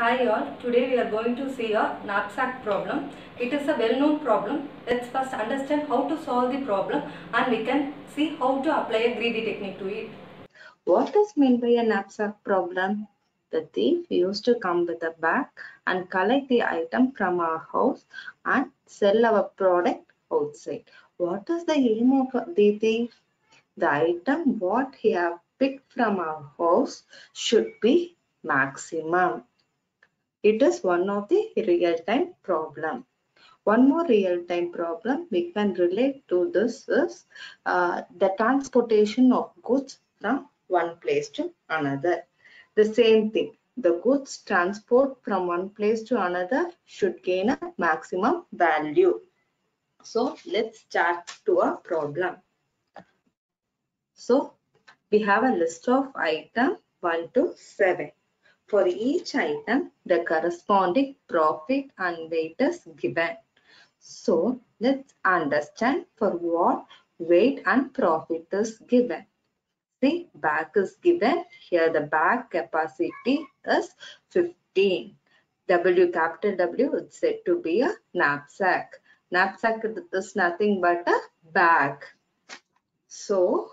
Hi all, today we are going to see a knapsack problem. It is a well-known problem. Let's first understand how to solve the problem and we can see how to apply a greedy technique to it. What is meant by a knapsack problem? The thief used to come with a bag and collect the item from our house and sell our product outside. What is the aim of the thief? The item what he have picked from our house should be maximum. It is one of the real-time problem. One more real-time problem we can relate to this is uh, the transportation of goods from one place to another. The same thing, the goods transport from one place to another should gain a maximum value. So let's start to a problem. So we have a list of item 1 to 7. For each item, the corresponding profit and weight is given. So let's understand for what weight and profit is given. See, bag is given. Here the bag capacity is 15. W capital W is said to be a knapsack. Knapsack is nothing but a bag. So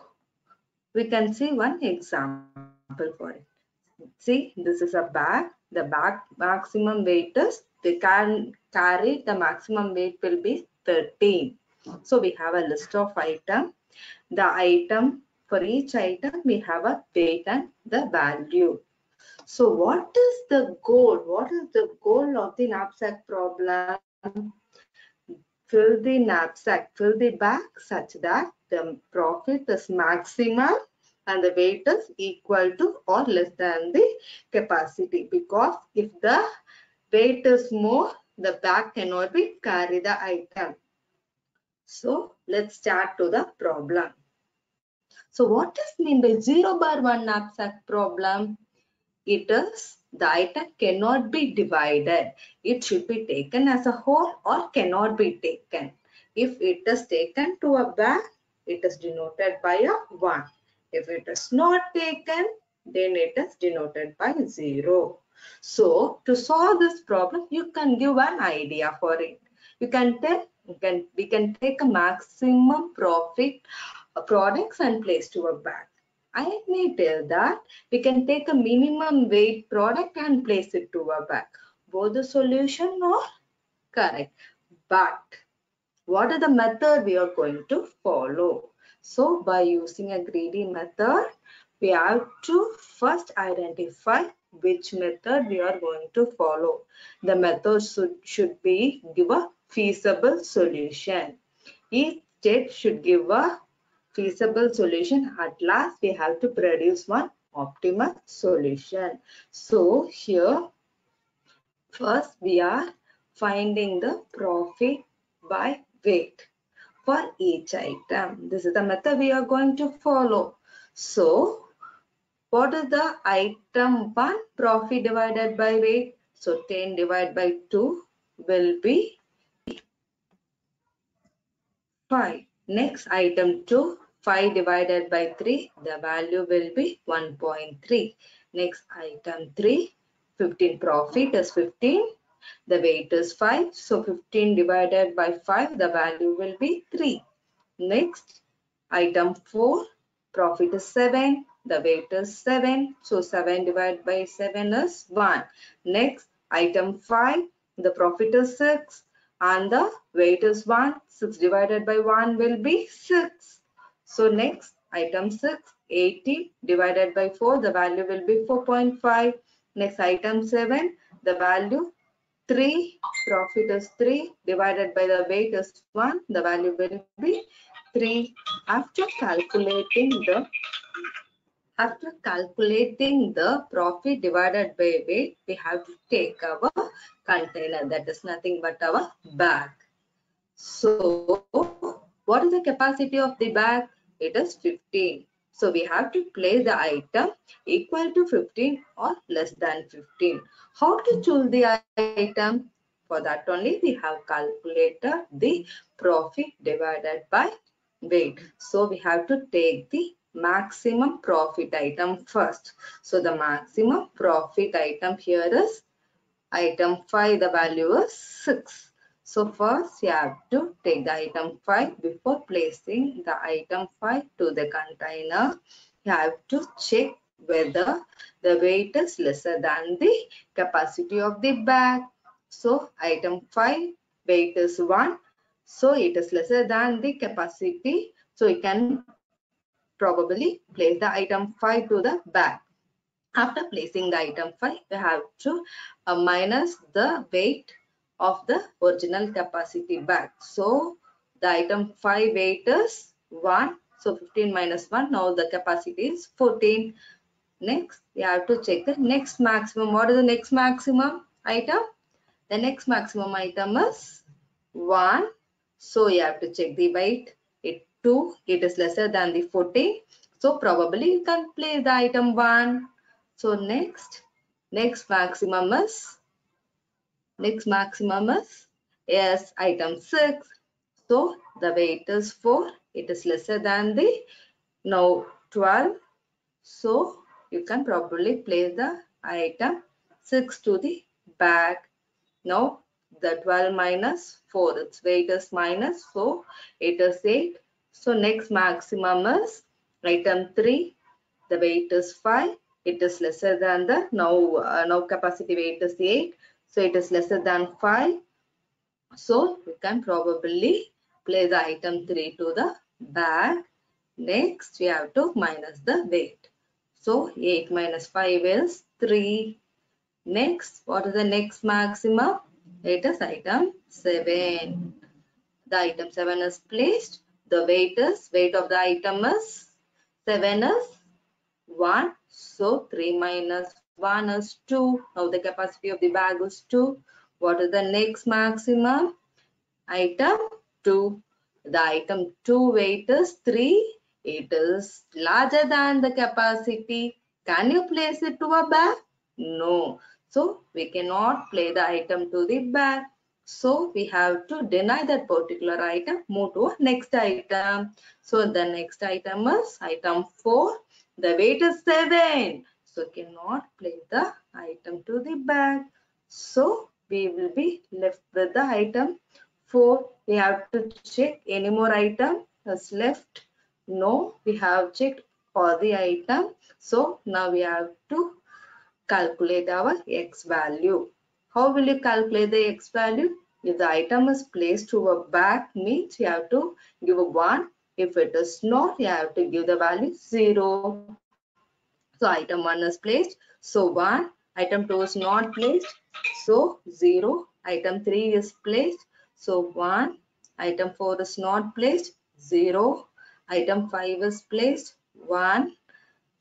we can see one example for it. See, this is a bag. The bag maximum weight is, they can carry the maximum weight will be 13. So we have a list of item. The item, for each item, we have a weight and the value. So what is the goal? What is the goal of the knapsack problem? Fill the knapsack, fill the bag such that the profit is maximum and the weight is equal to or less than the capacity. Because if the weight is more the bag cannot be carry the item. So let's start to the problem. So what is mean by zero bar one knapsack problem. It is the item cannot be divided. It should be taken as a whole or cannot be taken. If it is taken to a bag it is denoted by a 1 if it is not taken, then it is denoted by 0. So, to solve this problem, you can give an idea for it. You can tell, can, we can take a maximum profit uh, products and place to a bag. I may tell that we can take a minimum weight product and place it to a bag. Both the solution are correct. But what are the method we are going to follow? So by using a greedy method, we have to first identify which method we are going to follow. The method should, should be give a feasible solution. Each step should give a feasible solution. At last, we have to produce one optimal solution. So here, first we are finding the profit by weight for each item. This is the method we are going to follow. So, what is the item 1 profit divided by weight? So, 10 divided by 2 will be 5. Next item 2, 5 divided by 3, the value will be 1.3. Next item 3, 15 profit is 15 the weight is 5. So 15 divided by 5, the value will be 3. Next, item 4, profit is 7. The weight is 7. So 7 divided by 7 is 1. Next, item 5, the profit is 6 and the weight is 1. 6 divided by 1 will be 6. So next, item 6, 80 divided by 4, the value will be 4.5. Next, item 7, the value 3 profit is 3 divided by the weight is 1 the value will be 3 after calculating the after calculating the profit divided by weight we have to take our container. That is nothing but our bag. So what is the capacity of the bag? It is 15 so we have to place the item equal to 15 or less than 15. How to choose the item? For that only we have calculated the profit divided by weight. So we have to take the maximum profit item first. So the maximum profit item here is item 5 the value is 6 so first you have to take the item 5 before placing the item 5 to the container. You have to check whether the weight is lesser than the capacity of the bag. So item 5 weight is 1 so it is lesser than the capacity. So you can probably place the item 5 to the bag. After placing the item 5, you have to uh, minus the weight of the original capacity back. So the item 5 weight is 1. So 15 minus 1. Now the capacity is 14. Next, we have to check the next maximum. What is the next maximum item? The next maximum item is 1. So you have to check the weight. It 2. It is lesser than the 14. So probably you can place the item 1 so next, next maximum is, next maximum is, yes, item 6. So the weight is 4. It is lesser than the now 12. So you can probably place the item 6 to the bag. Now the 12 minus 4, its weight is minus, so it is 8. So next maximum is item 3, the weight is 5 it is lesser than the now uh, now capacity weight is 8 so it is lesser than 5 so we can probably place the item 3 to the bag next we have to minus the weight. So 8 minus 5 is 3 next what is the next maximum? It is item 7 the item 7 is placed. The weight is weight of the item is 7 is 1 so 3 minus 1 is 2. Now the capacity of the bag is 2. What is the next maximum? Item 2. The item 2 weight is 3. It is larger than the capacity. Can you place it to a bag? No. So we cannot play the item to the bag. So we have to deny that particular item, move to next item. So the next item is item 4 the weight is 7. So cannot place the item to the bag. So we will be left with the item 4. We have to check any more item is left. No, we have checked all the item. So now we have to calculate our x value. How will you calculate the x value? If the item is placed to a bag means you have to give a 1 if it is not, you have to give the value 0. So item 1 is placed. So 1. Item 2 is not placed. So 0. Item 3 is placed. So 1. Item 4 is not placed. 0. Item 5 is placed. 1.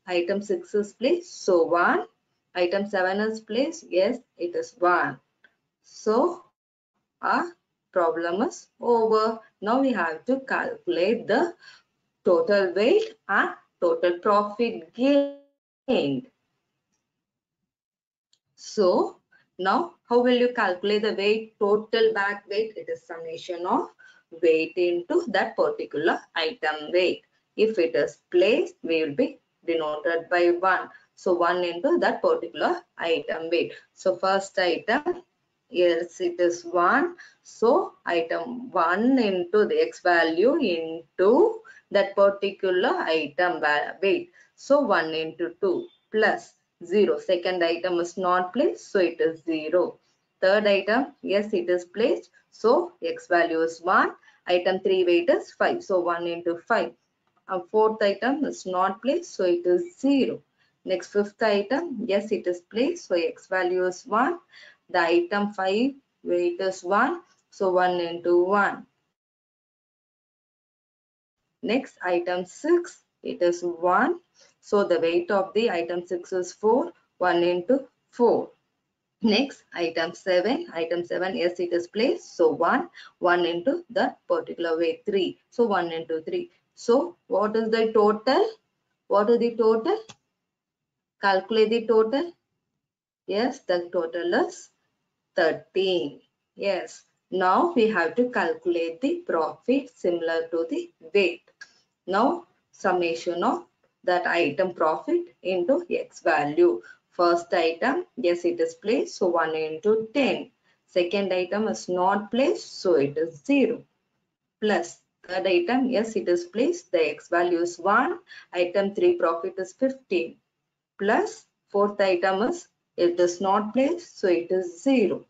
Item 6 is placed. So 1. Item 7 is placed. Yes, it is 1. So our problem is over. Now we have to calculate the total weight and total profit gained. So now how will you calculate the weight? Total bag weight, it is summation of weight into that particular item weight. If it is placed, we will be denoted by 1. So 1 into that particular item weight. So first item yes it is 1 so item 1 into the x value into that particular item weight so 1 into 2 plus 0 second item is not placed so it is 0 third item yes it is placed. So x value is 1 item 3 weight is 5 so 1 into 5 and fourth item is not placed so it is 0 next fifth item yes it is placed. So x value is 1 the item 5 weight is 1 so 1 into 1 next item 6 it is 1 so the weight of the item 6 is 4 1 into 4 next item 7 item 7 yes it is placed so 1 1 into the particular weight 3 so 1 into 3 so what is the total? What is the total? Calculate the total. Yes the total is 13. Yes. Now we have to calculate the profit similar to the weight. Now summation of that item profit into x value. First item, yes, it is placed, so 1 into 10. Second item is not placed, so it is 0. Plus third item, yes, it is placed, the x value is 1. Item 3 profit is 15. Plus fourth item is, it is not placed, so it is 0.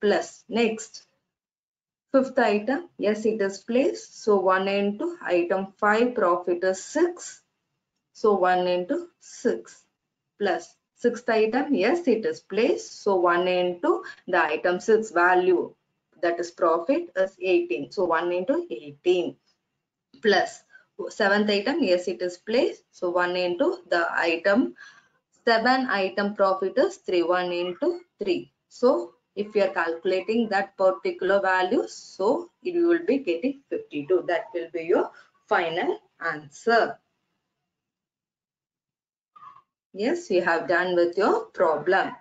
Plus next, fifth item, yes, it is placed, so 1 into item 5 profit is 6. So 1 into 6 plus sixth item, yes, it is placed. So 1 into the item 6 value, that is profit is 18. So 1 into 18 plus seventh item, yes, it is placed. So 1 into the item 7 item profit is 3, 1 into 3. So if you are calculating that particular value, so you will be getting 52. That will be your final answer. Yes, you have done with your problem.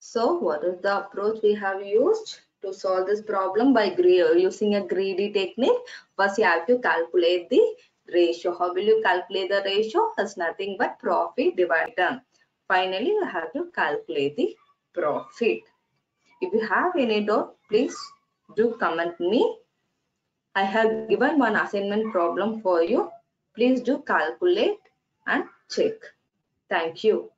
So what is the approach we have used to solve this problem by using a greedy technique? First you have to calculate the ratio. How will you calculate the ratio? It's nothing but profit divided. Finally, you have to calculate the profit. If you have any doubt, please do comment me. I have given one assignment problem for you. Please do calculate and check. Thank you.